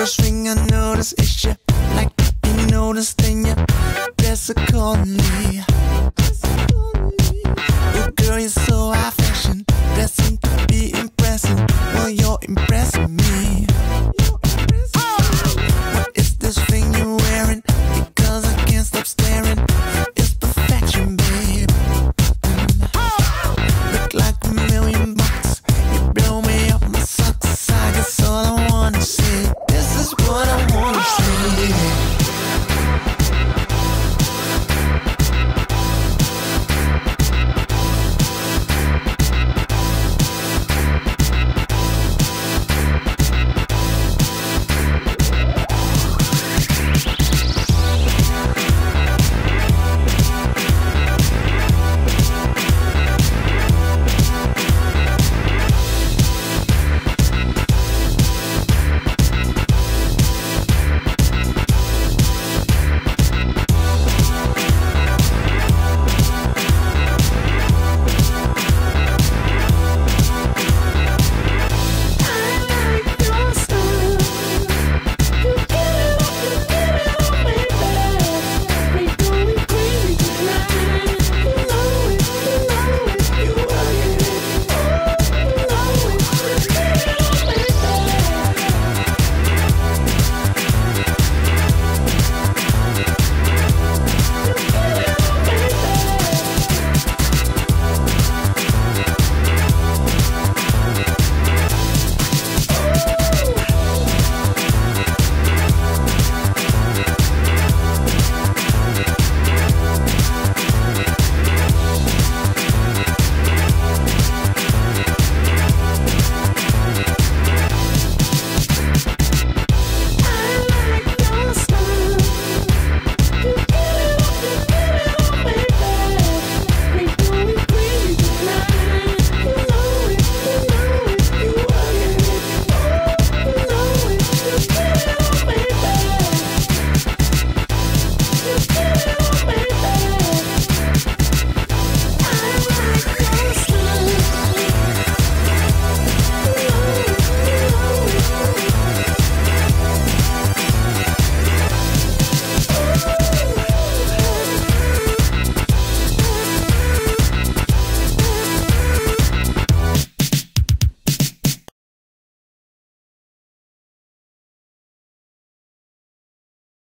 first thing I notice is you like you notice? Then you dress me. Oh girl, you're so high